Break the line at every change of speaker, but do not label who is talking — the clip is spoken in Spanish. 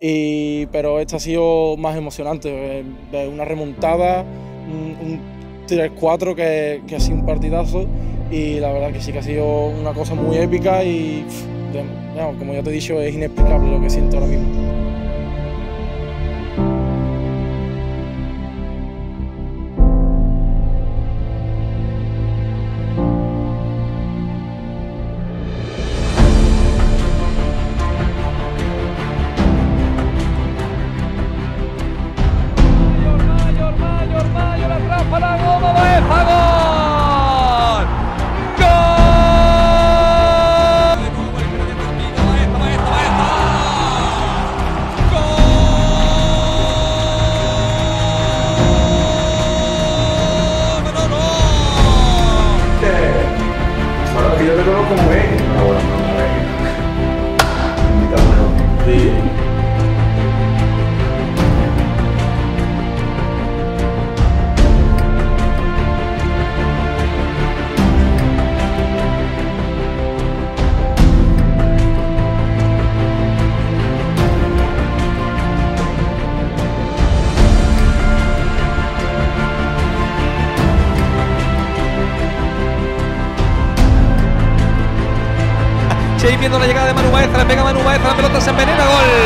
Pero este ha sido más emocionante, de una remontada, un, 3-4 que, que, ha sido un partidazo y la verdad que sí que ha sido una cosa muy épica y como ya te he dicho es inexplicable lo que siento ahora mismo. yo lo conozco como ah, él.
Viendo la llegada de Manu Baeza, le pega Manu Baeza, la pelota se envenena, gol.